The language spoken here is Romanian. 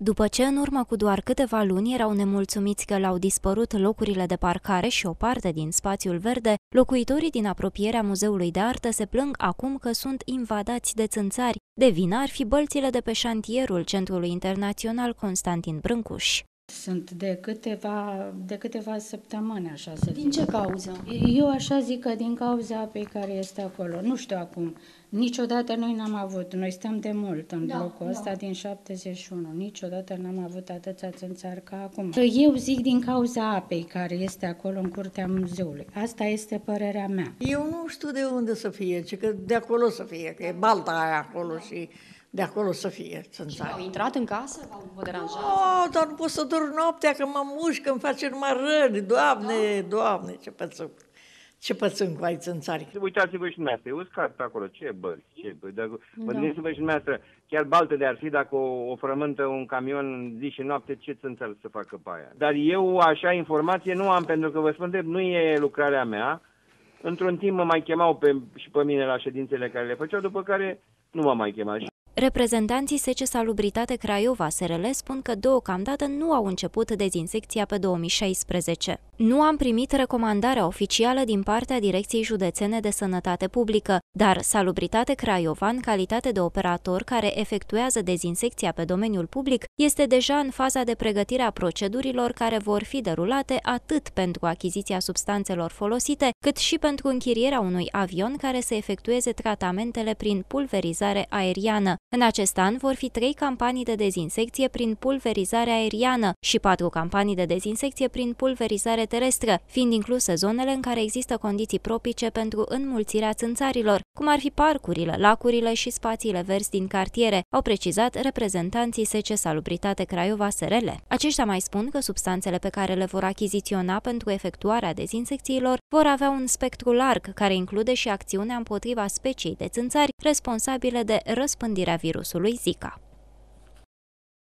După ce în urmă cu doar câteva luni erau nemulțumiți că le-au dispărut locurile de parcare și o parte din spațiul verde, locuitorii din apropierea Muzeului de Artă se plâng acum că sunt invadați de țânțari. De vină ar fi bălțile de pe șantierul Centrului Internațional Constantin Brâncuș. Sunt de câteva, de câteva săptămâni, așa să Din ce cauză? Eu așa zic că din cauza apei care este acolo. Nu știu acum. Niciodată noi n-am avut. Noi stăm de mult în Da, blocul da. ăsta din 71. Niciodată n-am avut atâția țânțari ca acum. Eu zic din cauza apei care este acolo în curtea muzeului. Asta este părerea mea. Eu nu știu de unde să fie, ci că de acolo să fie, că e balta aia acolo și de acolo să fie Au țânțari. intrat în casă? Au vă deranjat? Oh, dar nu pot să dorm noaptea, că mă mușcă, îmi face numai răni. Doamne, doamne, ce pățân, ce pățân cu ai țânțari. Uitați-vă și dumneavoastră, e uscat pe acolo, ce bări, ce bări. Dacă, Vă gândiți-vă și dumneavoastră, chiar baltă de ar fi dacă o, o frământă un camion zi și noapte, ce țânțar să facă pe aia. Dar eu așa informație nu am, pentru că vă spun de, nu e lucrarea mea. Într-un timp mă mai chemau pe, și pe mine la ședințele care le făceau, după care nu m-am mai chemat. Reprezentanții SC Salubritate Craiova SRL spun că deocamdată nu au început dezinsecția pe 2016. Nu am primit recomandarea oficială din partea Direcției Județene de Sănătate Publică, dar Salubritate Craiova, în calitate de operator care efectuează dezinsecția pe domeniul public, este deja în faza de pregătire a procedurilor care vor fi derulate atât pentru achiziția substanțelor folosite, cât și pentru închirierea unui avion care să efectueze tratamentele prin pulverizare aeriană. În acest an vor fi trei campanii de dezinsecție prin pulverizare aeriană și patru campanii de dezinsecție prin pulverizare terestră, fiind incluse zonele în care există condiții propice pentru înmulțirea țânțarilor, cum ar fi parcurile, lacurile și spațiile verzi din cartiere, au precizat reprezentanții SC Salubritate Craiova SRL. Aceștia mai spun că substanțele pe care le vor achiziționa pentru efectuarea dezinsecțiilor vor avea un spectru larg, care include și acțiunea împotriva speciei de țânțari responsabile de răspândirea virusului Zika.